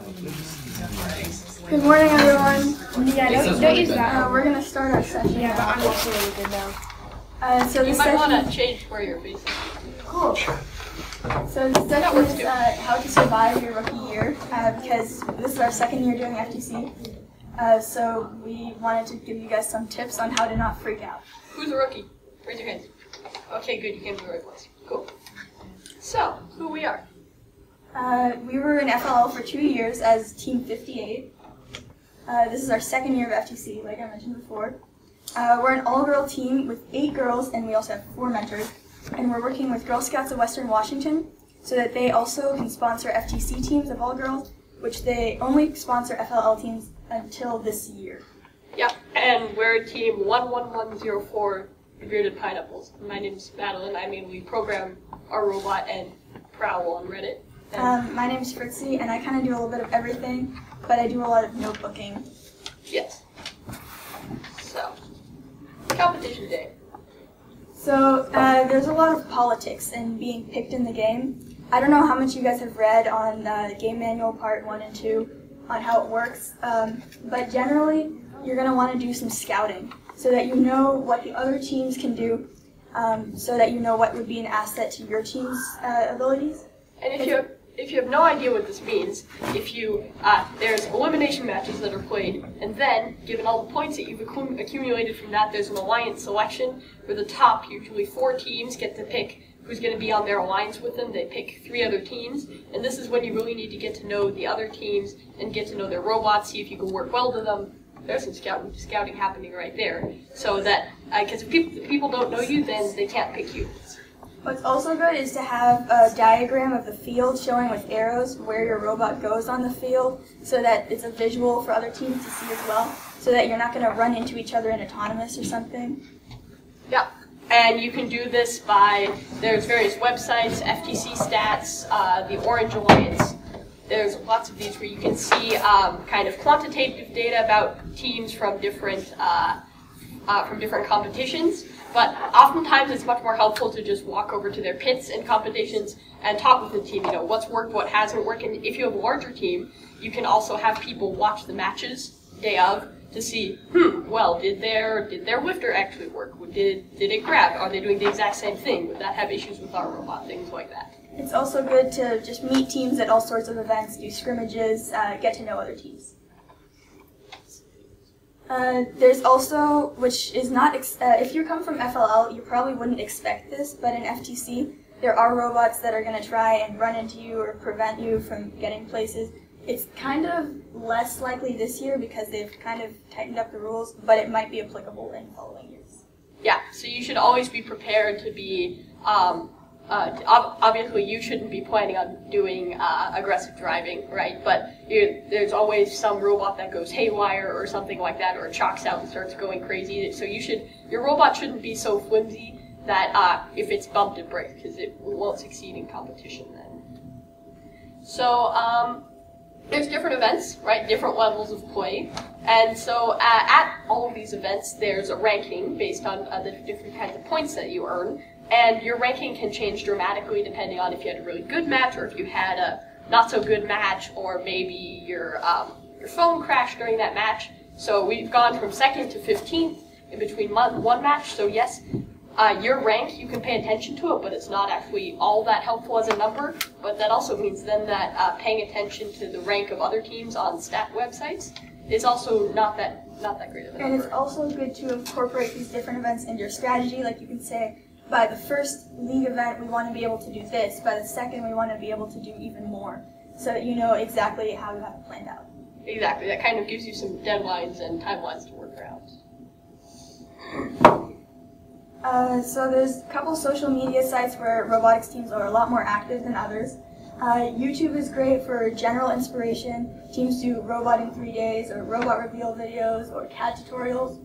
Good morning, everyone. Yeah, don't, don't use that. Uh, we're gonna start our session. Yeah, but. I'm also really good now. Uh, so You might session, want to change where you're facing. cool. So this session works is uh, how to survive your rookie year uh, because this is our second year doing FTC. Uh, so we wanted to give you guys some tips on how to not freak out. Who's a rookie? Raise your hands. Okay, good. You came to the right place. Cool. So, who we are? Uh, we were in FLL for two years as Team 58. Uh, this is our second year of FTC, like I mentioned before. Uh, we're an all-girl team with eight girls, and we also have four mentors. And we're working with Girl Scouts of Western Washington so that they also can sponsor FTC teams of all girls, which they only sponsor FLL teams until this year. Yep. And we're team 11104 Bearded Pineapples. My name's Madeline. I mean, we program our robot and prowl on Reddit. And Um, my name's Fritzy, and I kind of do a little bit of everything, but I do a lot of notebooking. yes. So, competition day. So uh, there's a lot of politics in being picked in the game. I don't know how much you guys have read on uh, Game Manual Part 1 and 2 on how it works, um, but generally you're going to want to do some scouting so that you know what the other teams can do, um, so that you know what would be an asset to your team's uh, abilities. And if you have, if you have no idea what this means, if you uh, there's elimination matches that are played, and then given all the points that you've accu- accumulated from that, there's an alliance selection where the top usually four teams get to pick who's going to be on their alliance with them. They pick three other teams, and this is when you really need to get to know the other teams and get to know their robots, see if you can work well to them. There's some scouting, scouting happening right there, so that because if people, if people don't know you, then they can't pick you. What's also good is to have a diagram of the field showing with arrows where your robot goes on the field so that it's a visual for other teams to see as well, so that you're not going to run into each other in autonomous or something. Yeah, and you can do this by there's various websites, FTC Stats, uh, the Orange Alliance. There's lots of these where you can see um, kind of quantitative data about teams from different uh, uh, from different competitions. But oftentimes it's much more helpful to just walk over to their pits and competitions and talk with the team. You know what's worked, what hasn't worked, and if you have a larger team, you can also have people watch the matches day of to see, hmm, well, did their did their lifter actually work? Did did it grab? Are they doing the exact same thing? Would that have issues with our robot? Things like that. It's also good to just meet teams at all sorts of events, do scrimmages, uh, get to know other teams. Uh, there's also, which is not, uh, if you come from FLL, you probably wouldn't expect this, but in FTC, there are robots that are going to try and run into you or prevent you from getting places. It's kind of less likely this year because they've kind of tightened up the rules, but it might be applicable in following years. Yeah. So you should always be prepared to be. Um, uh, ob- obviously, you shouldn't be planning on doing uh, aggressive driving, right? But you, there's always some robot that goes haywire or something like that, or chalks out and starts going crazy. So you should, your robot shouldn't be so flimsy that uh, if it's bumped, it breaks because it won't succeed in competition then. So um, there's different events, right? Different levels of play. And so uh, at all of these events, there's a ranking based on uh, the different kinds of points that you earn. And your ranking can change dramatically depending on if you had a really good match or if you had a not so good match or maybe your, um, your phone crashed during that match. So we've gone from second to 15th in between one, one match. So yes, uh, your rank, you can pay attention to it, but it's not actually all that helpful as a number. But that also means then that uh, paying attention to the rank of other teams on stat websites is also not that not that great of a And it's also good to incorporate these different events into your strategy. Like you can say, by the first league event, we want to be able to do this. By the second, we want to be able to do even more. So that you know exactly how you have it planned out. Exactly, that kind of gives you some deadlines and timelines to work around. Uh, so there's a couple social media sites where robotics teams are a lot more active than others. Uh, YouTube is great for general inspiration. Teams do robot in three days or robot reveal videos or CAD tutorials.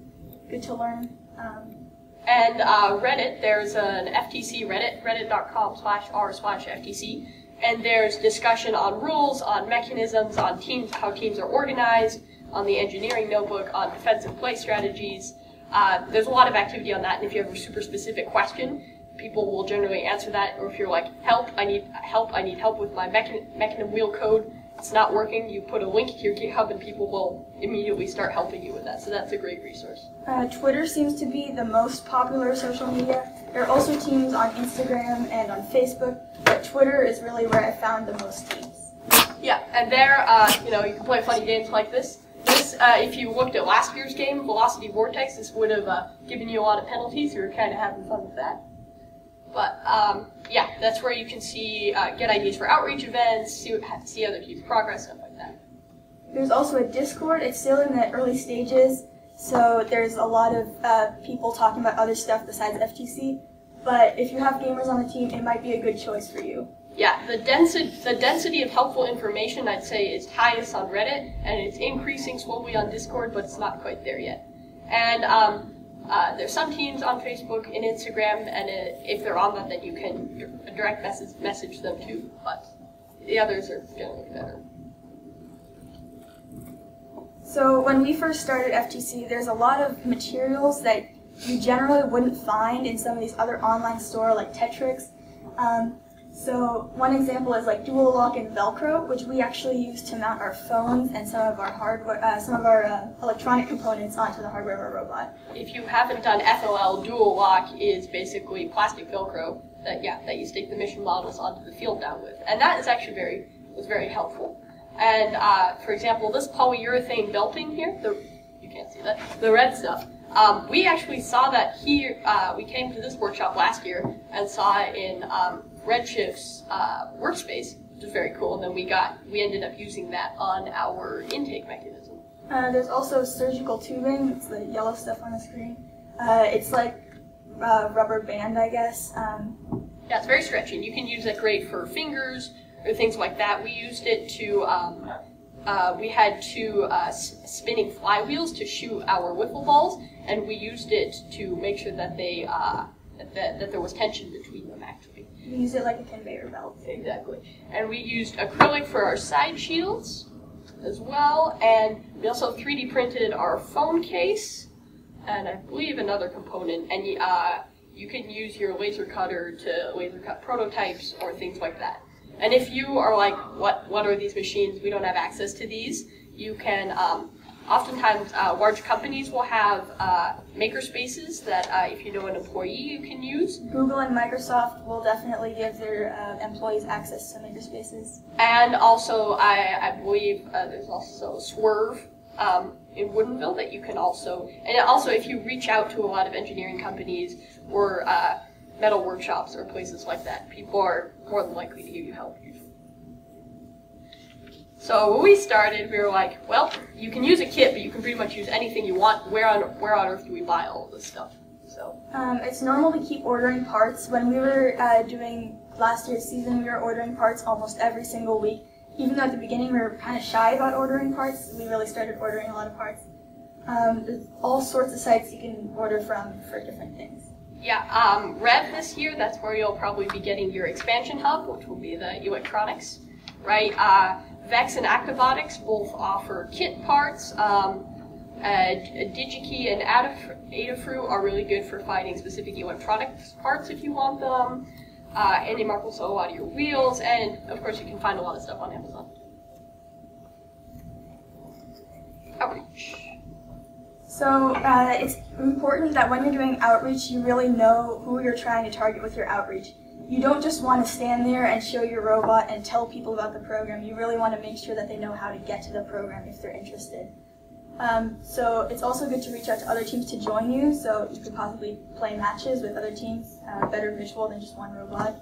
Good to learn. Um, And uh, Reddit, there's an FTC Reddit, reddit.com slash r slash FTC, and there's discussion on rules, on mechanisms, on teams, how teams are organized, on the engineering notebook, on defensive play strategies. Uh, there's a lot of activity on that, and if you have a super specific question, people will generally answer that. Or if you're like, help, I need help, I need help with my mechan- mechanism wheel code, it's not working, you put a link to your GitHub and people will immediately start helping you with that. So that's a great resource. Uh, Twitter seems to be the most popular social media. There are also teams on Instagram and on Facebook, but Twitter is really where I found the most teams. Yeah, and there, uh, you know, you can play funny games like this. This, uh, if you looked at last year's game, Velocity Vortex, this would have uh, given you a lot of penalties. You were kind of having fun with that. But um, yeah, that's where you can see, uh, get ideas for outreach events, see what, see other teams' progress, stuff like that. There's also a Discord. It's still in the early stages, so there's a lot of uh, people talking about other stuff besides FTC. But if you have gamers on the team, it might be a good choice for you. Yeah, the density the density of helpful information I'd say is highest on Reddit, and it's increasing slowly on Discord, but it's not quite there yet. And um, uh, there's some teams on Facebook and Instagram, and uh, if they're on that, then you can direct message message them too. But the others are generally better. So when we first started FTC, there's a lot of materials that you generally wouldn't find in some of these other online store like Tetrix. Um, so one example is like dual lock and Velcro, which we actually use to mount our phones and some of our hardware, uh, some of our uh, electronic components onto the hardware of our robot. If you haven't done FLL, dual lock is basically plastic Velcro that yeah that you stick the mission models onto the field down with, and that is actually very was very helpful. And uh, for example, this polyurethane belting here, the you can't see that, the red stuff. Um, we actually saw that here. Uh, we came to this workshop last year and saw it in um, Redshift's uh, workspace, which is very cool. And then we got we ended up using that on our intake mechanism. Uh, there's also surgical tubing. It's the yellow stuff on the screen. Uh, it's like uh, rubber band, I guess. Um, yeah, it's very stretchy. And You can use it great for fingers or things like that. We used it to. Um, uh, we had two uh, spinning flywheels to shoot our wiffle balls, and we used it to make sure that they uh, that, that there was tension between them. Actually. You use it like a conveyor belt. Exactly. And we used acrylic for our side shields as well, and we also 3D printed our phone case, and I believe another component, and uh, you can use your laser cutter to laser cut prototypes or things like that. And if you are like, what, what are these machines? We don't have access to these. You can um, Oftentimes, uh, large companies will have uh, maker spaces that, uh, if you know an employee, you can use. Google and Microsoft will definitely give their uh, employees access to maker spaces. And also, I, I believe uh, there's also Swerve um, in Woodinville that you can also, and also if you reach out to a lot of engineering companies or uh, metal workshops or places like that, people are more than likely to give you help. So when we started, we were like, well, you can use a kit, but you can pretty much use anything you want. Where on where on earth do we buy all this stuff? So um, it's normal to keep ordering parts. When we were uh, doing last year's season, we were ordering parts almost every single week. Even though at the beginning we were kind of shy about ordering parts, we really started ordering a lot of parts. Um, there's all sorts of sites you can order from for different things. Yeah, um, Rev this year, that's where you'll probably be getting your expansion hub, which will be the electronics, right? Uh, Vex and Actobotics both offer kit parts. Um, uh, DigiKey and Adafruit are really good for finding specific electronics parts if you want them. Uh, AndyMark will sell a lot of your wheels, and of course you can find a lot of stuff on Amazon. Outreach. So uh, it's important that when you're doing outreach, you really know who you're trying to target with your outreach you don't just want to stand there and show your robot and tell people about the program. You really want to make sure that they know how to get to the program if they're interested. Um, so it's also good to reach out to other teams to join you, so you could possibly play matches with other teams, uh, better visual than just one robot.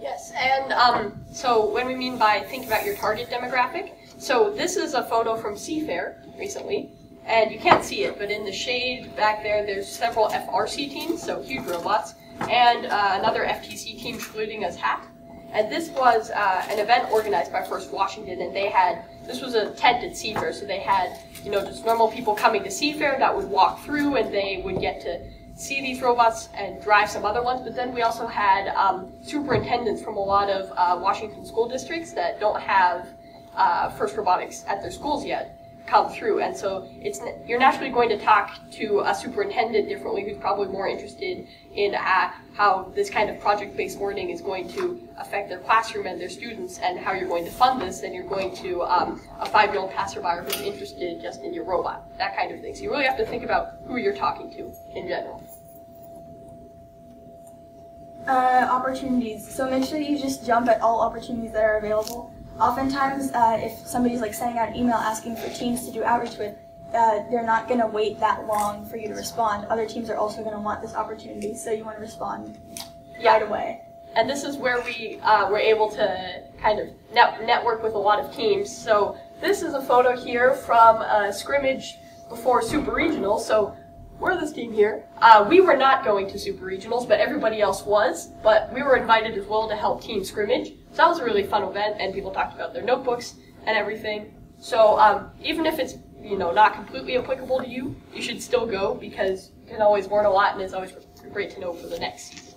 Yes, and um, so when we mean by think about your target demographic, so this is a photo from Seafair recently, and you can't see it, but in the shade back there, there's several FRC teams, so huge robots, and uh, another FTC team saluting us hat. And this was uh, an event organized by First Washington, and they had this was a tent at Seafair, so they had you know just normal people coming to Seafair that would walk through, and they would get to see these robots and drive some other ones. But then we also had um, superintendents from a lot of uh, Washington school districts that don't have uh, First Robotics at their schools yet, come through. And so it's you're naturally going to talk to a superintendent differently, who's probably more interested in uh, how this kind of project-based learning is going to affect their classroom and their students, and how you're going to fund this than you're going to um, a five-year-old passerby who's interested just in your robot, that kind of thing. So you really have to think about who you're talking to in general. Uh, opportunities. So make sure you just jump at all opportunities that are available. Oftentimes, uh, if somebody's like sending out an email asking for teams to do outreach with, uh, they're not going to wait that long for you to respond. Other teams are also going to want this opportunity, so you want to respond Yeah. right away. And this is where we uh, were able to kind of net- network with a lot of teams. So this is a photo here from a scrimmage before Super Regional. So we're this team here. Uh, we were not going to Super Regionals, but everybody else was. But we were invited as well to help team scrimmage. So that was a really fun event, and people talked about their notebooks and everything. So um, even if it's you know not completely applicable to you, you should still go because you can always learn a lot, and it's always great to know for the next season.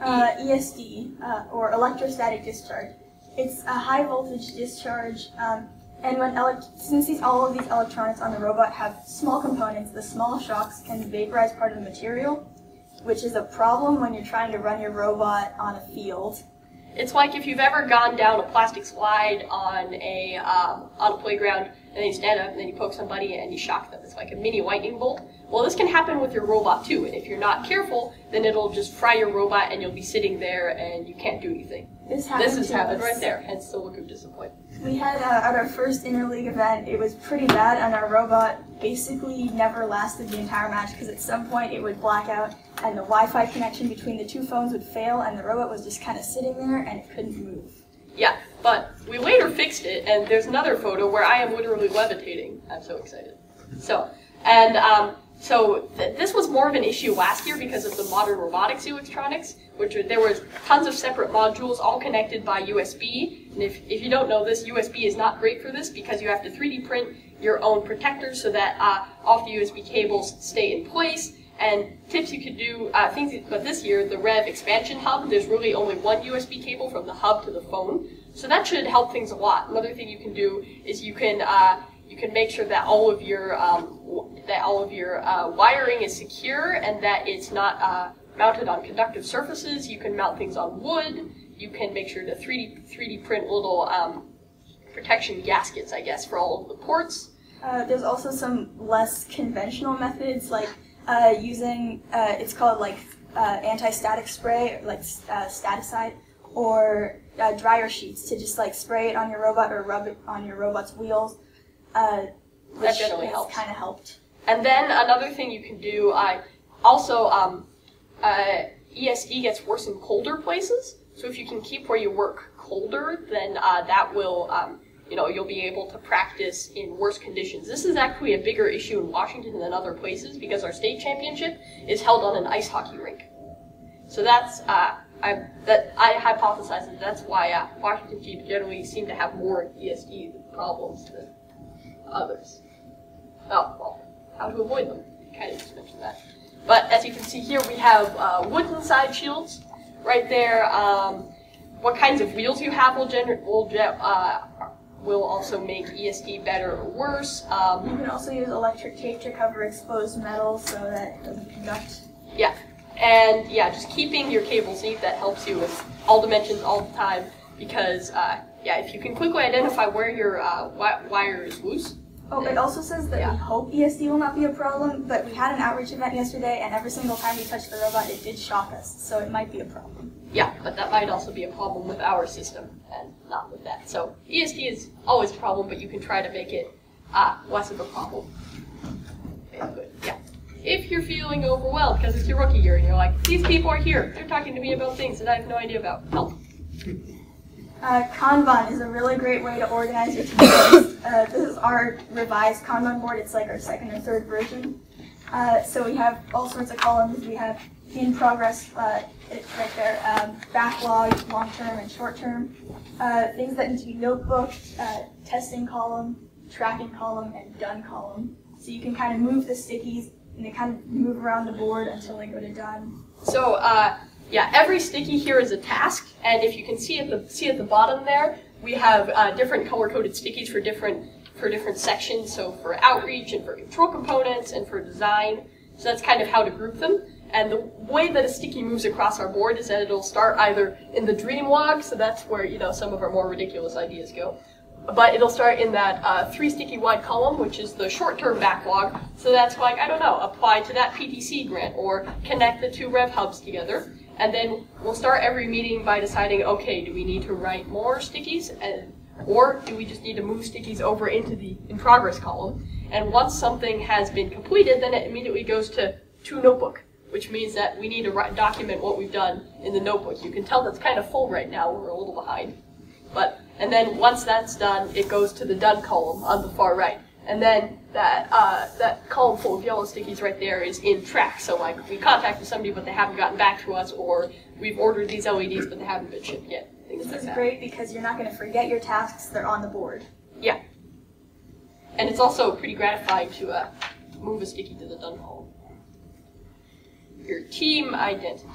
Uh, ESD, uh, or electrostatic discharge. It's a high voltage discharge, um, and when since these all of these electronics on the robot have small components, the small shocks can vaporize part of the material, which is a problem when you're trying to run your robot on a field. It's like if you've ever gone down a plastic slide on a um, on a playground and then you stand up and then you poke somebody and you shock them. It's like a mini lightning bolt. Well, this can happen with your robot too, and if you're not careful, then it'll just fry your robot and you'll be sitting there and you can't do anything. This happened This has happened us. right there, hence the look of disappointment. We had uh, at our first interleague event, it was pretty bad, and our robot basically never lasted the entire match because at some point it would black out, and the Wi-Fi connection between the two phones would fail, and the robot was just kind of sitting there and it couldn't move. Yeah, but we later fixed it, and there's another photo where I am literally levitating. I'm so excited. So, and um, so th- this was more of an issue last year because of the modern robotics electronics, which are, there was tons of separate modules all connected by USB. And if, if you don't know this, USB is not great for this because you have to 3D print your own protectors so that uh, all the USB cables stay in place. And tips you could do, uh, things, but this year, the Rev expansion hub, there's really only one USB cable from the hub to the phone. So that should help things a lot. Another thing you can do is you can, uh, you can make sure that all of your, um, that all of your uh, wiring is secure and that it's not uh, mounted on conductive surfaces. You can mount things on wood. You can make sure to 3D, 3D print little um, protection gaskets, I guess, for all of the ports. Uh, there's also some less conventional methods, like uh, using, uh, it's called like uh, anti-static spray, like uh, staticide, or uh, dryer sheets to just like spray it on your robot or rub it on your robot's wheels. Uh, That generally helps. kind of helped. And then another thing you can do, I also um, uh, ESD gets worse in colder places. So if you can keep where you work colder, then uh, that will, um, you know, you'll be able to practice in worse conditions. This is actually a bigger issue in Washington than other places because our state championship is held on an ice hockey rink. So that's uh, I that I hypothesize that that's why uh, Washington teams generally seem to have more ESD problems than others. Oh well, how to avoid them? Kind of just mentioned that. But as you can see here, we have uh, wooden side shields right there. Um, what kinds of wheels you have will gener- will uh, will also make ESD better or worse. Um, You can also use electric tape to cover exposed metal so that it doesn't conduct. Yeah, and yeah, just keeping your cables neat that helps you with all dimensions all the time because uh, yeah, if you can quickly identify where your uh, wi- wire is loose, Oh, it also says that Yeah. we hope ESD will not be a problem, but we had an outreach event yesterday, and every single time we touched the robot, it did shock us, so it might be a problem. Yeah, but that might also be a problem with our system and not with that. So ESD is always a problem, but you can try to make it uh, less of a problem. Good. Yeah. If you're feeling overwhelmed because it's your rookie year and you're like, these people are here, they're talking to me about things that I have no idea about, help. Uh, Kanban is a really great way to organize your tasks. uh, this is our revised Kanban board. It's like our second or third version. Uh, so we have all sorts of columns. We have in progress, uh, it's right there, um, backlog, long term and short term. Uh, things that need to be notebooked, uh, testing column, tracking column, and done column. So you can kind of move the stickies and they kind of move around the board until they go to done. So, uh, yeah, every sticky here is a task, and if you can see at the see at the bottom there, we have uh, different color-coded stickies for different for different sections. So for outreach and for control components and for design. So that's kind of how to group them. And the way that a sticky moves across our board is that it'll start either in the dream log, so that's where you know some of our more ridiculous ideas go, but it'll start in that uh, three sticky wide column, which is the short-term backlog. So that's like I don't know, apply to that PTC grant or connect the two Rev hubs together. And then we'll start every meeting by deciding, okay, do we need to write more stickies, and, or do we just need to move stickies over into the in progress column? And once something has been completed, then it immediately goes to to notebook, which means that we need to write, document what we've done in the notebook. You can tell that's kind of full right now. We're a little behind, but and then once that's done, it goes to the done column on the far right. And then that uh, that column full of yellow stickies right there is in track. So like we contacted somebody but they haven't gotten back to us, or we've ordered these LEDs but they haven't been shipped yet. This like is that. great because you're not going to forget your tasks. They're on the board. Yeah. And it's also pretty gratifying to uh, move a sticky to the done column. Your team identity.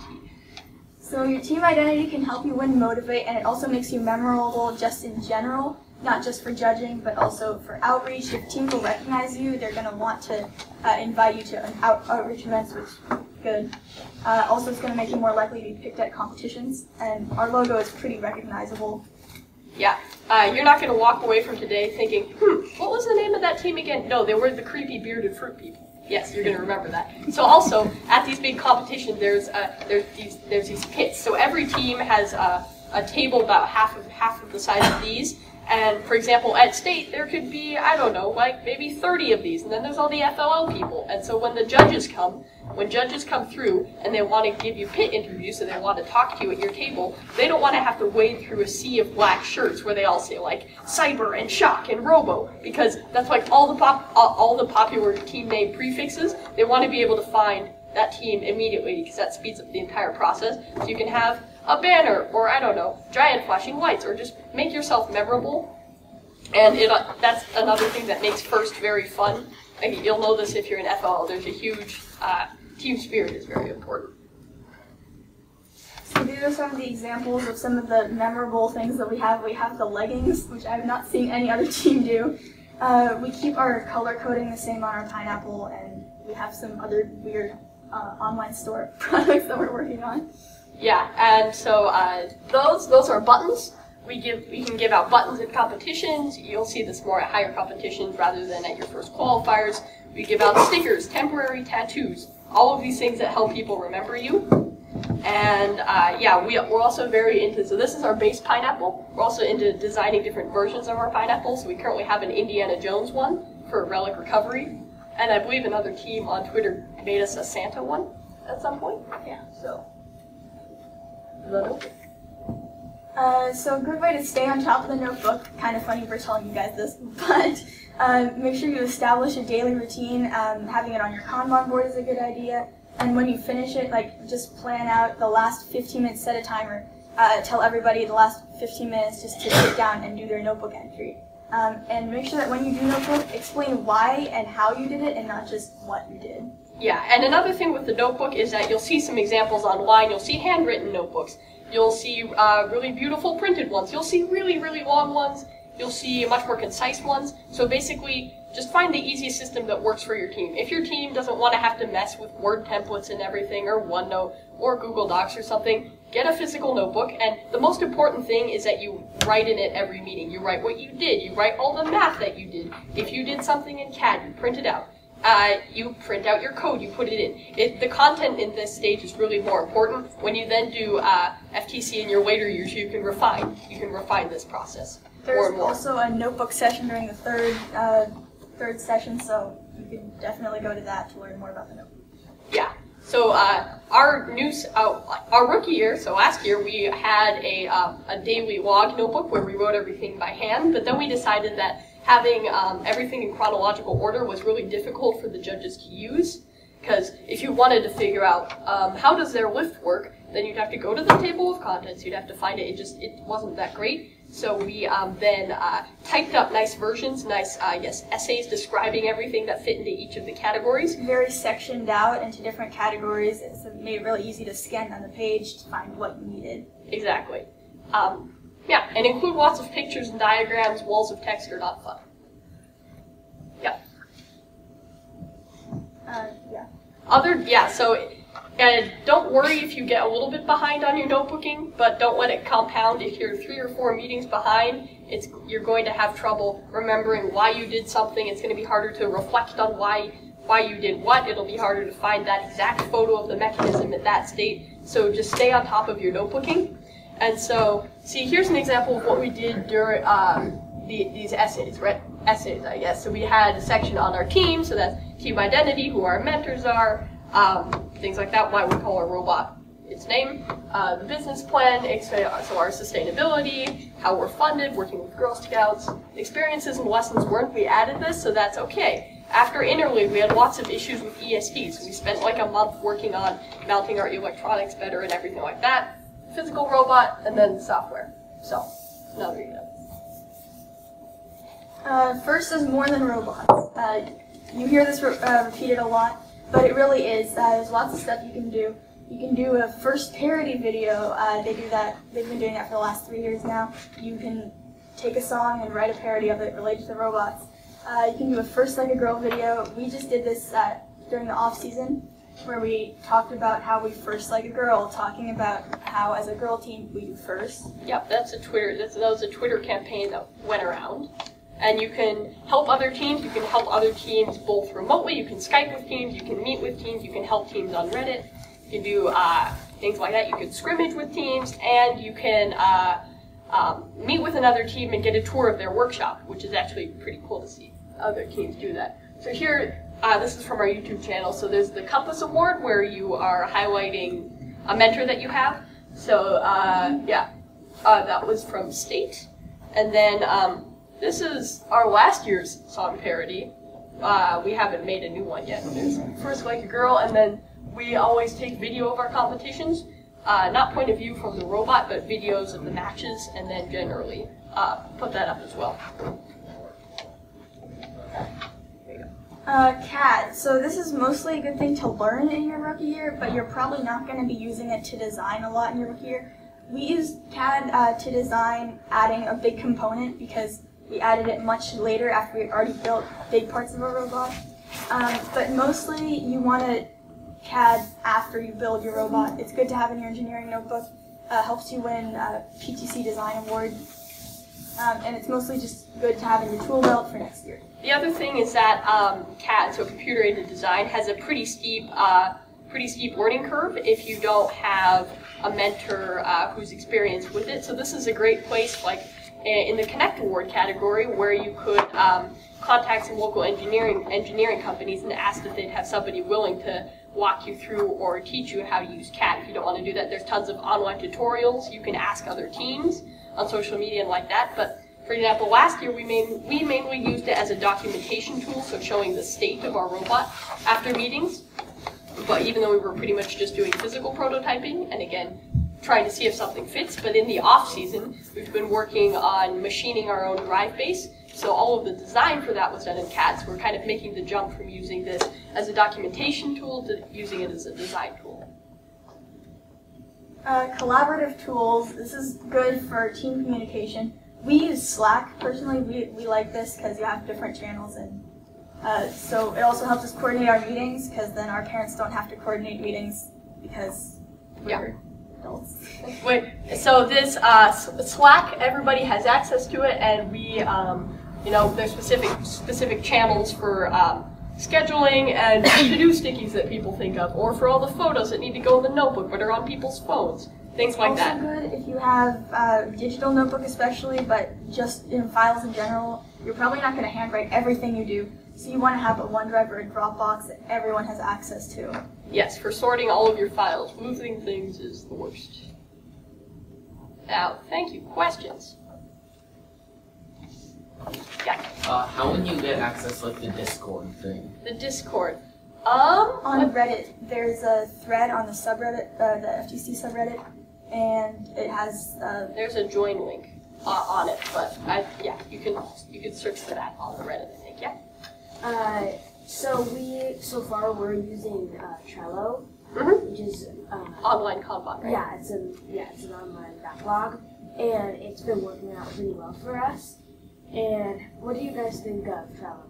So your team identity can help you win, motivate, and it also makes you memorable just in general, not just for judging, but also for outreach. If teams will recognize you, they're going to want to uh, invite you to out- outreach events, which is good. Uh, also, it's going to make you more likely to be picked at competitions, and our logo is pretty recognizable. Yeah. Uh, you're not going to walk away from today thinking, hmm, what was the name of that team again? No, they were the creepy bearded fruit people. Yes, you're going to remember that. So also at these big competitions, there's uh, there's these there's these pits. So every team has uh, a table about half of half of the size of these. And for example, at state there could be I don't know like maybe 30 of these, and then there's all the FLL people. And so when the judges come, when judges come through and they want to give you pit interviews, so they want to talk to you at your table, they don't want to have to wade through a sea of black shirts where they all say like cyber and shock and robo because that's like all the pop all the popular team name prefixes. They want to be able to find that team immediately because that speeds up the entire process. So you can have a banner or I don't know, giant flashing lights or just make yourself memorable. And it uh, that's another thing that makes first very fun. You'll know this if you're in FLL. There's a huge uh, team spirit is very important. So these are some of the examples of some of the memorable things that we have. We have the leggings, which I've not seen any other team do. Uh, we keep our color coding the same on our pineapple, and we have some other weird uh, online store products that we're working on. Yeah, and so uh, those those are buttons. We give we can give out buttons at competitions. You'll see this more at higher competitions rather than at your first qualifiers. We give out stickers, temporary tattoos, all of these things that help people remember you. And uh, yeah, we, we're also very into, so this is our base pineapple. We're also into designing different versions of our pineapples. We currently have an Indiana Jones one for relic recovery. And I believe another team on Twitter made us a Santa one at some point. Yeah, so. Uh, so a good way to stay on top of the notebook, kind of funny for telling you guys this, but uh, make sure you establish a daily routine. Um, having it on your Kanban board is a good idea. And when you finish it, like just plan out the last 15 minutes, set a timer. Uh, tell everybody the last 15 minutes just to sit down and do their notebook entry. Um, and make sure that when you do notebook, explain why and how you did it and not just what you did. Yeah, and another thing with the notebook is that you'll see some examples online. You'll see handwritten notebooks. You'll see uh, really beautiful printed ones. You'll see really, really long ones. You'll see much more concise ones. So basically, just find the easiest system that works for your team. If your team doesn't want to have to mess with Word templates and everything, or OneNote, or Google Docs or something, get a physical notebook. And the most important thing is that you write in it every meeting. You write what you did. You write all the math that you did. If you did something in CAD, you print it out. Uh, you print out your code, you put it in. It, the content in this stage is really more important. When you then do uh, FTC in your later years, you can refine. You can refine this process There's also a notebook session during the third uh, third session, so you can definitely go to that to learn more about the notebook. Yeah. So uh, our new, uh, our rookie year, so last year, we had a um, a daily log notebook where we wrote everything by hand. But then we decided that having um, everything in chronological order was really difficult for the judges to use. Because if you wanted to figure out um, how does their lift work, then you'd have to go to the table of contents. You'd have to find it. It just it wasn't that great. So we um, then uh, typed up nice versions, nice uh, yes essays describing everything that fit into each of the categories. Very sectioned out into different categories. It's made it really easy to scan on the page to find what you needed. Exactly. Um, Yeah, and include lots of pictures and diagrams. Walls of text are not fun. Yeah. Uh, yeah. Other, yeah, so uh, don't worry if you get a little bit behind on your notebooking, but don't let it compound. If you're three or four meetings behind, it's you're going to have trouble remembering why you did something. It's going to be harder to reflect on why why you did what. It'll be harder to find that exact photo of the mechanism at that state. So just stay on top of your notebooking. And so, see, here's an example of what we did during um, the, these essays, right? Essays, I guess. So we had a section on our team, so that's team identity, who our mentors are, um, things like that, why we call our robot its name, uh, the business plan, so our sustainability, how we're funded, working with Girl Scouts, experiences and lessons learned. We added this, so that's okay. After interleague, we had lots of issues with ESD, so we spent like a month working on mounting our electronics better and everything like that. Physical robot, and then software. So, another unit. Uh, first is more than robots. Uh, you hear this re- uh, repeated a lot, but it really is. Uh, there's lots of stuff you can do. You can do a first parody video. Uh, they do that. They've been doing that for the last three years now. You can take a song and write a parody of it related to the robots. Uh, you can do a first like a girl video. We just did this during the off season, where we talked about how we first like a girl, talking about how as a girl team we do first. Yep, that's a Twitter. That's, that was a Twitter campaign that went around. And you can help other teams. You can help other teams both remotely. You can Skype with teams. You can meet with teams. You can help teams on Reddit. You can do uh, things like that. You can scrimmage with teams, and you can uh, um, meet with another team and get a tour of their workshop, which is actually pretty cool to see other teams do that. So here, uh, this is from our YouTube channel. So there's the Compass Award, where you are highlighting a mentor that you have. So uh, yeah, uh, that was from State, and then. Um, this is our last year's song parody. Uh, we haven't made a new one yet. There's First Like a Girl, and then we always take video of our competitions. Uh, not point of view from the robot, but videos of the matches, and then generally uh, put that up as well. Uh, CAD. So this is mostly a good thing to learn in your rookie year, but you're probably not going to be using it to design a lot in your rookie year. We used CAD uh, to design adding a big component because we added it much later after we had already built big parts of a robot. Um, but mostly you want to CAD after you build your robot. It's good to have in your engineering notebook. Uh, helps you win a PTC Design Award. Um, and it's mostly just good to have in your tool belt for next year. The other thing is that um, CAD, so computer-aided design, has a pretty steep, uh, pretty steep learning curve if you don't have a mentor uh, who's experienced with it. So this is a great place, like in the Connect Award category where you could um, contact some local engineering engineering companies and ask if they'd have somebody willing to walk you through or teach you how to use CAD. If you don't want to do that, there's tons of online tutorials. You can ask other teams on social media and like that. But for example, last year we, main, we mainly used it as a documentation tool, so showing the state of our robot after meetings. But even though we were pretty much just doing physical prototyping, and again, trying to see if something fits. But in the off season, we've been working on machining our own drive base. So all of the design for that was done in CAD. So we're kind of making the jump from using this as a documentation tool to using it as a design tool. Uh, collaborative tools. This is good for team communication. We use Slack personally. We, we like this because you have different channels and uh, so it also helps us coordinate our meetings because then our parents don't have to coordinate meetings because we're Yeah. adults. Wait, so this uh, Slack, everybody has access to it, and we, um, you know, there's specific specific channels for um, scheduling and to-do stickies that people think of, or for all the photos that need to go in the notebook but are on people's phones, things like also that. good if you have uh, digital notebook especially, but just in files in general, you're probably not going to handwrite everything you do. So you want to have a OneDrive or a Dropbox that everyone has access to. Yes, for sorting all of your files. Moving things is the worst. Now, thank you. Questions? Yeah, Uh, how would you get access like the Discord thing? the Discord. Um, On Reddit, there's a thread on the subreddit, uh, the FTC subreddit, and it has uh, There's a join link uh, on it, but I, yeah, you can you can search for that on the Reddit. I think. Yeah. Uh, so we so far we're using uh, Trello, Mhm. which is uh, Online Kanban, right? yeah, it's a yeah, it's an online backlog. and it's been working out pretty well for us. And what do you guys think of Trello?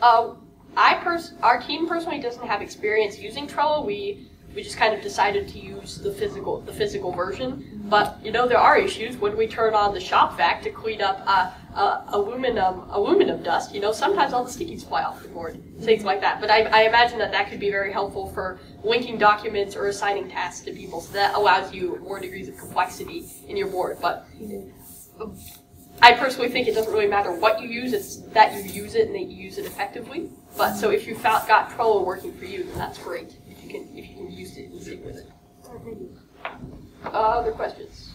Uh, I pers- our team personally doesn't have experience using Trello. We we just kind of decided to use the physical the physical version. But you know there are issues when we turn on the shop vac to clean up uh, uh, aluminum aluminum dust. You know sometimes all the stickies fly off the board, things like that. But I, I imagine that that could be very helpful for linking documents or assigning tasks to people. So that allows you more degrees of complexity in your board. But I personally think it doesn't really matter what you use, it's that you use it and that you use it effectively. But so if you found, got Trello working for you, then that's great. If you can if you can use it and stick with it. Thank you. Other questions?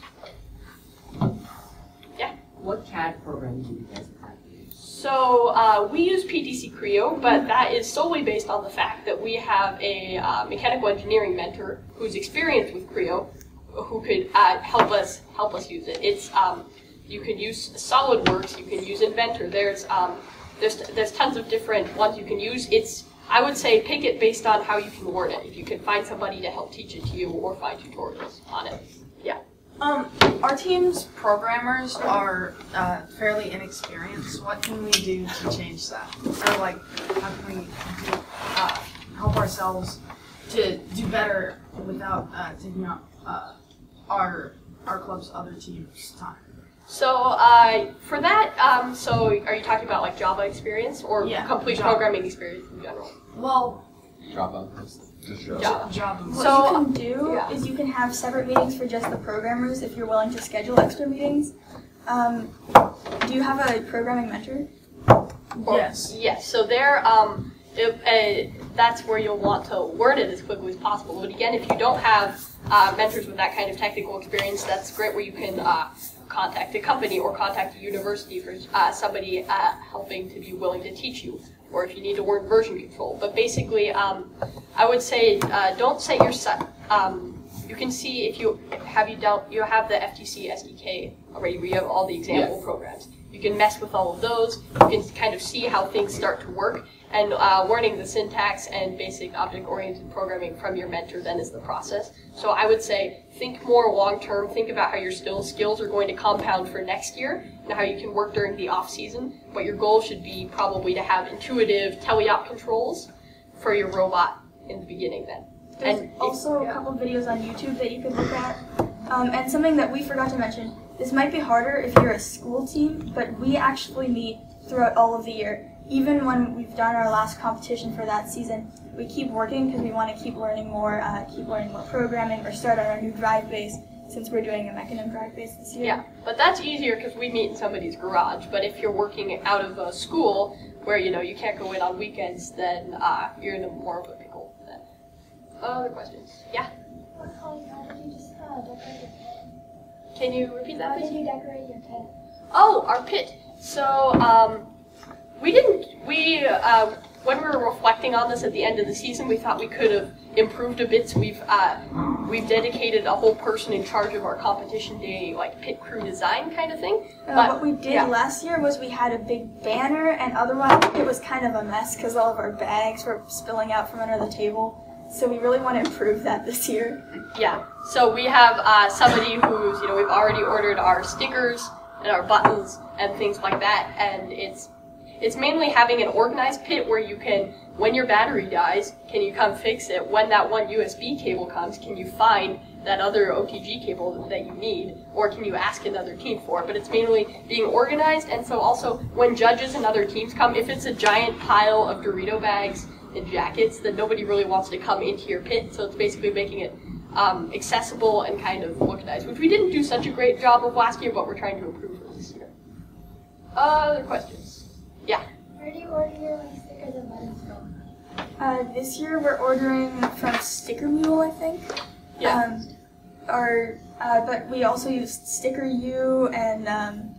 Yeah? What CAD program do you guys have? So uh, we use PTC Creo, but that is solely based on the fact that we have a uh, mechanical engineering mentor who's experienced with Creo, who could uh, help us help us use it. It's um, you can use SolidWorks, you can use Inventor. There's um, there's there's tons of different ones you can use. It's I would say pick it based on how you can learn it. If you can find somebody to help teach it to you, or find tutorials on it. Um, our team's programmers are uh, fairly inexperienced. What can we do to change that? Or like, how can we do, uh, help ourselves to do better without uh, taking up uh, our our club's other team's time? So uh, for that, um, so are you talking about like Java experience or Yeah, complete Java. programming experience in general? Well, Java. Java. Java. What So- you can do yeah. is you can have separate meetings for just the programmers if you're willing to schedule extra meetings. Um, do you have a programming mentor? Or- Yes. Yes. So there, um, if, uh, that's where you'll want to learn it as quickly as possible. But again, if you don't have uh, mentors with that kind of technical experience, that's great where you can uh, contact a company or contact a university for uh, somebody uh, helping to be willing to teach you, or if you need to learn version control. But basically, um, I would say uh, don't set your set. Um, you can see if you have you dealt you have the FTC SDK already. where you have all the example programs. You can mess with all of those. You can kind of see how things start to work. And uh, learning the syntax and basic object-oriented programming from your mentor then is the process. So I would say think more long-term. Think about how your still skills are going to compound for next year and how you can work during the off-season. But your goal should be probably to have intuitive teleop controls for your robot in the beginning then. There's And also a couple videos on YouTube that you could look at. Um, and something that we forgot to mention, this might be harder if you're a school team, but we actually meet throughout all of the year. Even when we've done our last competition for that season, we keep working because we want to keep learning more, uh, keep learning more programming, or start on our new drive base since we're doing a Mecanum drive base this year. Yeah, but that's easier because we meet in somebody's garage. But if you're working out of a school where you know you can't go in on weekends, then uh, you're in a more of a pickle. Then. Other questions? Yeah. Colleen, how did you just uh, decorate your pit? Can you repeat that, How please? did you decorate your pit? Oh, our pit. So, um, we didn't, we, uh, when we were reflecting on this at the end of the season, we thought we could have improved a bit. So we've, uh, we've dedicated a whole person in charge of our competition day, like pit crew design kind of thing. Uh, But- what we did yeah. last year was we had a big banner, and otherwise it was kind of a mess because all of our bags were spilling out from under the table. So we really want to improve that this year. Yeah. So we have uh, somebody who's, you know, we've already ordered our stickers and our buttons and things like that, and it's it's mainly having an organized pit where you can, when your battery dies, can you come fix it? When that one USB cable comes, can you find that other OTG cable that you need, or can you ask another team for it? But it's mainly being organized, and so also when judges and other teams come, if it's a giant pile of Dorito bags and jackets, then nobody really wants to come into your pit. So it's basically making it um, accessible and kind of organized, which we didn't do such a great job of last year, but we're trying to improve for this year. Other questions? Where do you order your stickers and buttons from? Uh, this year we're ordering from Sticker Mule, I think. Yeah. Um, or, uh, but we also used StickerYou, and um,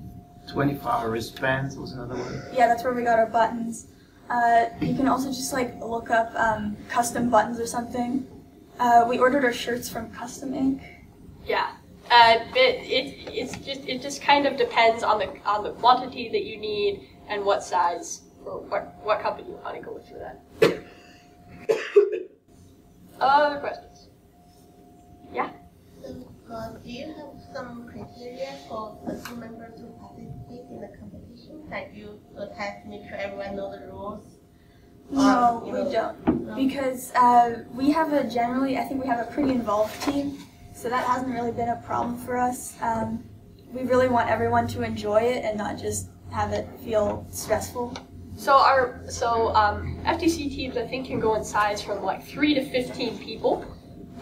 24 hour wristbands was another one. yeah, that's where we got our buttons. Uh, you can also just like look up um, custom buttons or something. Uh, we ordered our shirts from Custom Ink. Yeah. Uh, but it it's just it just kind of depends on the on the quantity that you need and what size or what what company you want to go with for that. Other questions? Yeah? Uh, do you have some criteria for the team member to participate in the competition? Like you will have to make sure everyone knows the rules? No, Or, you we know, don't. no? Because uh, we have a generally, I think we have a pretty involved team, so that hasn't really been a problem for us. Um, we really want everyone to enjoy it and not just have it feel stressful. So our so um, FTC teams I think can go in size from like three to fifteen people.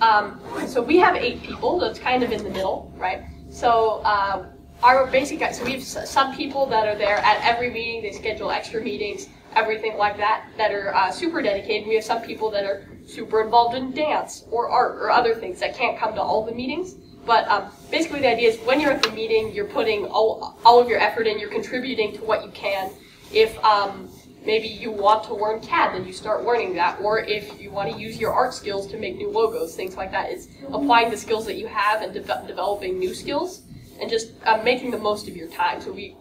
Um, so we have eight people, so it's kind of in the middle, right? So uh, our basic so we have some people that are there at every meeting. They schedule extra meetings, everything like that, that are uh, super dedicated. We have some people that are super involved in dance or art or other things that can't come to all the meetings. But um, basically, the idea is when you're at the meeting, you're putting all, all of your effort in, you're contributing to what you can. If um, maybe you want to learn CAD, then you start learning that. Or if you want to use your art skills to make new logos, things like that. It's applying the skills that you have and de- developing new skills and just uh, making the most of your time. So we,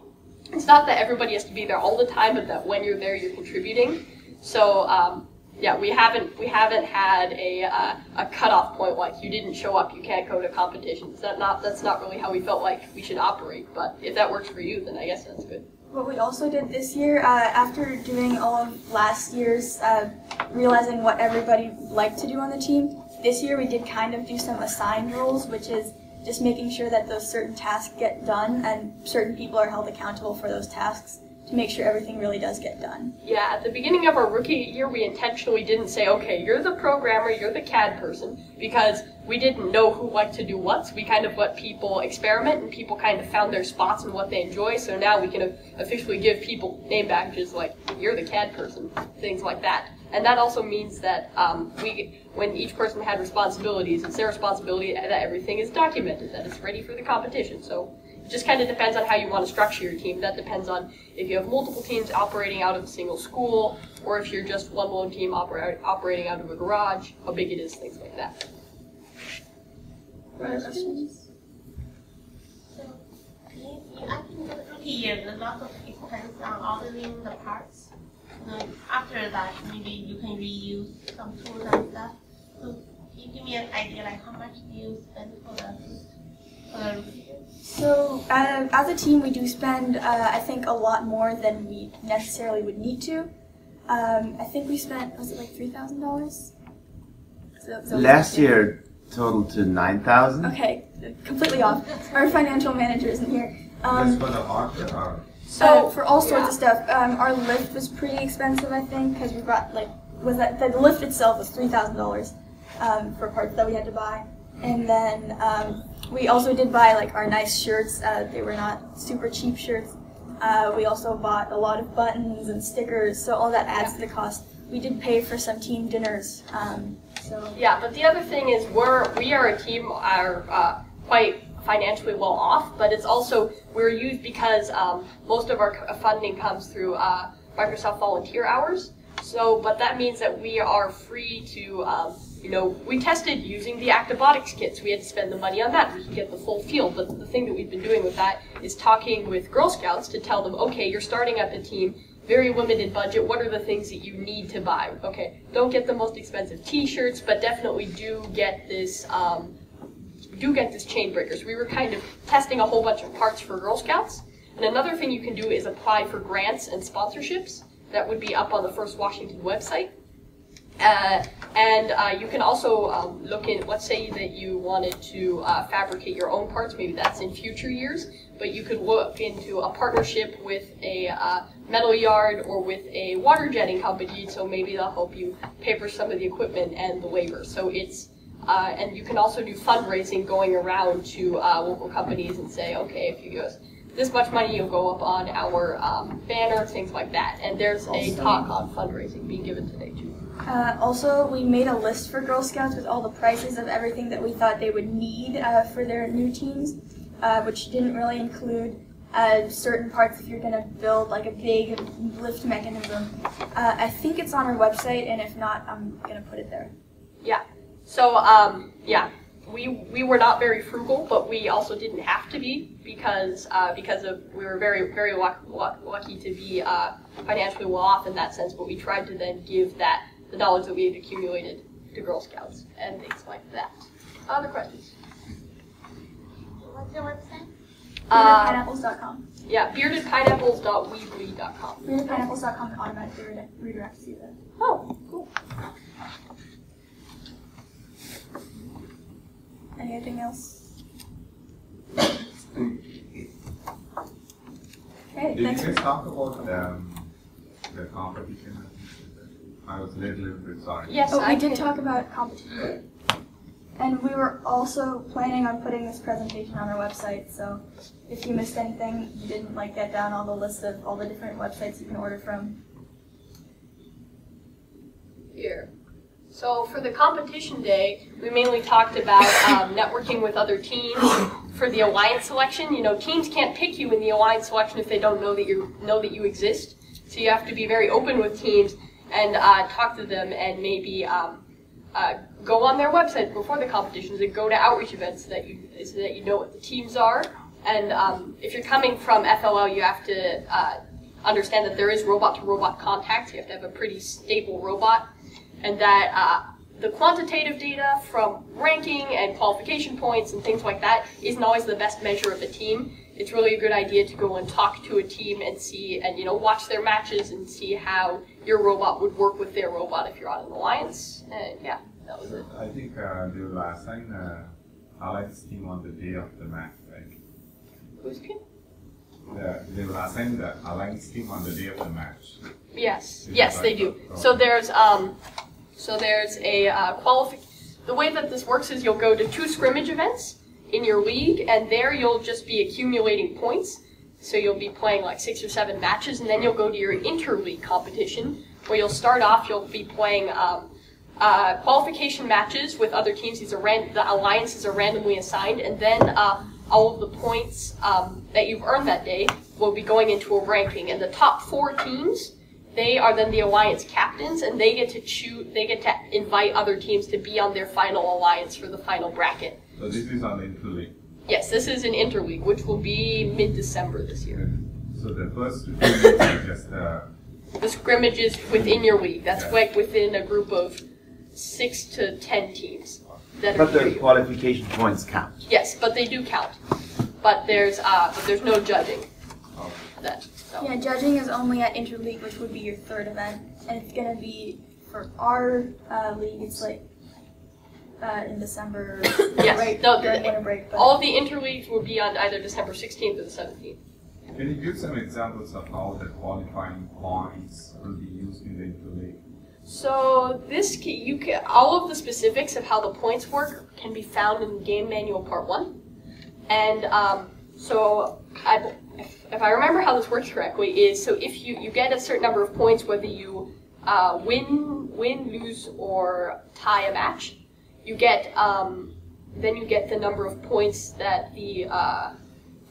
it's not that everybody has to be there all the time, but that when you're there, you're contributing. So um, yeah, we haven't we haven't had a uh, a cutoff point like you didn't show up, you can't go to competitions. That not that's not really how we felt like we should operate. But if that works for you, then I guess that's good. What we also did this year, uh, after doing all of last year's, uh, realizing what everybody liked to do on the team, this year we did kind of do some assigned roles, which is just making sure that those certain tasks get done and certain people are held accountable for those tasks to make sure everything really does get done. Yeah, at the beginning of our rookie year, we intentionally didn't say, okay, you're the programmer, you're the CAD person, because we didn't know who liked to do what. So we kind of let people experiment, and people kind of found their spots and what they enjoy. So now we can officially give people name badges like, you're the CAD person, things like that. And that also means that um, we, when each person had responsibilities, it's their responsibility that everything is documented, that it's ready for the competition. So it just kind of depends on how you want to structure your team. That depends on if you have multiple teams operating out of a single school, or if you're just one lone team opera- operating out of a garage, how big it is, things like that. Questions? So, you, you, I think the rookie year, a lot of expense on ordering the parts. So after that, maybe you can reuse some tools and stuff. So, can you give me an idea, like how much do you spend for the, for the rookie year? So, uh, as a team, we do spend, uh, I think, a lot more than we necessarily would need to. Um, I think we spent, was it like $3,000? So, so Last year totaled to 9,000. Okay, completely off. Our financial manager isn't here. That's Um, for the art or? so for all sorts of stuff, um, our lift was pretty expensive, I think, because we brought like was that the lift itself was three thousand dollars um, for parts that we had to buy, and then um, we also did buy like our nice shirts. Uh, they were not super cheap shirts. Uh, we also bought a lot of buttons and stickers, so all that adds to the cost. We did pay for some team dinners. Um, so Yeah, but the other thing is we're we are a team are uh, quite financially well off, but it's also we're used because um, most of our funding comes through uh, Microsoft volunteer hours. So, but that means that we are free to, um, you know, we tested using the Actobotics kits. We had to spend the money on that. We could get the full field. But the thing that we've been doing with that is talking with Girl Scouts to tell them, okay, you're starting up a team, very limited budget. What are the things that you need to buy? Okay, don't get the most expensive T-shirts, but definitely do get this. Um, do get this chain breakers. We were kind of testing a whole bunch of parts for Girl Scouts. And another thing you can do is apply for grants and sponsorships. That would be up on the First Washington website. Uh, and uh, you can also um, look in, let's say that you wanted to uh, fabricate your own parts, maybe that's in future years, but you could look into a partnership with a uh, metal yard or with a water jetting company, so maybe they'll help you pay for some of the equipment and the labor. So it's, uh, and you can also do fundraising going around to uh, local companies and say, okay, if you give us this much money, you'll go up on our um, banner, things like that. And there's a talk on fundraising being given today too. Uh, also, we made a list for Girl Scouts with all the prices of everything that we thought they would need uh, for their new teams, uh, which didn't really include uh, certain parts if you're going to build like a big lift mechanism. Uh, I think it's on our website, and if not, I'm going to put it there. Yeah. So, um, yeah, we we were not very frugal, but we also didn't have to be because uh, because of we were very very luck, luck, lucky to be uh, financially well off in that sense. But we tried to then give that the knowledge that we had accumulated to Girl Scouts and things like that. Other questions? what's your website? Uh, BeardedPineapples.com. yeah, beardedpineapples.weebly.com. BeardedPineapples.com automatically redi- redirects you there. Oh, cool. Anything else? Okay, Did you guys talk about um, the competition? I was a little bit sorry. Yes, Oh, I we did talk about competition. And we were also planning on putting this presentation on our website, so if you missed anything, you didn't like get down all the list of all the different websites you can order from. Here. So for the competition day, we mainly talked about um, networking with other teams. For the alliance selection, you know, teams can't pick you in the alliance selection if they don't know that you know that you exist. So you have to be very open with teams and uh, talk to them and maybe um, uh, go on their website before the competitions and go to outreach events so that you so that you know what the teams are. And um, if you're coming from FLL, you have to uh, understand that there is robot to robot contact. You have to have a pretty stable robot and that uh, the quantitative data from ranking and qualification points and things like that isn't always the best measure of a team. It's really a good idea to go and talk to a team and see, and you know, watch their matches and see how your robot would work with their robot if you're on an alliance. And yeah, that was it. I think uh, they will assign uh, Alex team on the day of the match, right? Who's team? The, they will assign the Alliance team on the day of the match. Yes, Is yes, they do. Oh. So there's um, so there's a uh, The way that this works is you'll go to two scrimmage events in your league, and there you'll just be accumulating points. So you'll be playing like six or seven matches, and then you'll go to your interleague competition, where you'll start off. You'll be playing um, uh, qualification matches with other teams. These are ran- the alliances are randomly assigned, and then uh, all of the points um, that you've earned that day will be going into a ranking. And the top four teams, they are then the alliance captains, and they get to choose. They get to invite other teams to be on their final alliance for the final bracket. So this is on the interleague. Yes, this is an interleague, which will be mid-December this year. So the first two teams are just uh, The scrimmages within your league. That's like within a group of six to ten teams. That are But the qualification points count. Yes, but they do count. But there's uh, but there's no judging. oh, That so. Yeah, judging is only at interleague, which would be your third event, and it's gonna be for our uh, league. It's like uh, in December, Yes, right no, during the- winter break. But All of the interleagues will be on either December 16th or the 17th. can you give some examples of how the qualifying points will be used in the interleague? So this ca- you can all of the specifics of how the points work can be found in the Game Manual Part One, and um, so I, if, if I remember how this works correctly, is so if you you get a certain number of points whether you uh, win win lose or tie a match, you get um, then you get the number of points that the uh,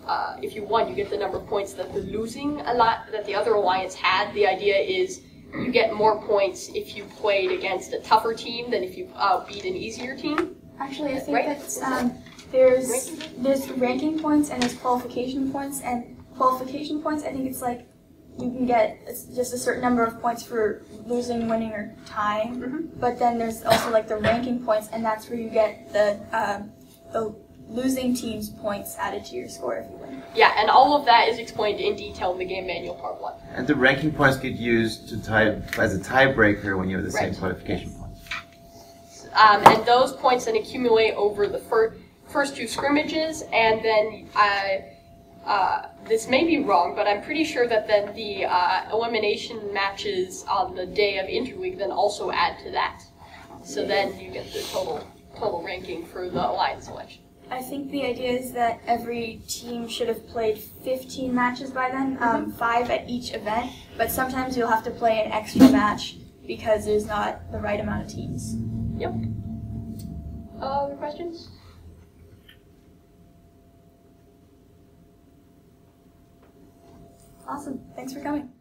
uh, if you won, you get the number of points that the losing a lot that the other alliance had. The idea is you get more points if you played against a tougher team than if you uh, beat an easier team. actually, I think Right. that's um, there's there's ranking points and there's qualification points, and qualification points. I think it's like you can get just a certain number of points for losing, winning, or tying. Mhm. But then there's also like the ranking points, and that's where you get the um, the losing team's points added to your score if you win. Yeah, and all of that is explained in detail in the game manual part one. And the ranking points get used to tie as a tiebreaker when you have the same Right. qualification points. Um, and those points then accumulate over the fir- first two scrimmages, and then I. Uh, this may be wrong, but I'm pretty sure that then the uh, elimination matches on the day of interleague then also add to that. So then you get the total total ranking for the alliance selection. I think the idea is that every team should have played 15 matches by then, um, five at each event. But sometimes you'll have to play an extra match because there's not the right amount of teams. Yep. Other questions? Awesome. Thanks for coming.